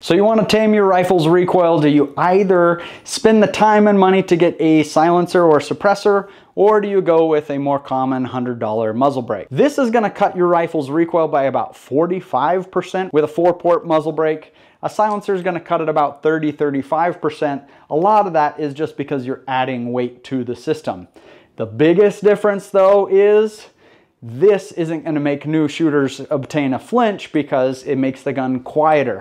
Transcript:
So you want to tame your rifle's recoil, do you either spend the time and money to get a silencer or suppressor, or do you go with a more common $100 muzzle brake? This is going to cut your rifle's recoil by about 45% with a four-port muzzle brake. A silencer is going to cut it about 30-35%. A lot of that is just because you're adding weight to the system. The biggest difference though is this isn't going to make new shooters obtain a flinch because it makes the gun quieter.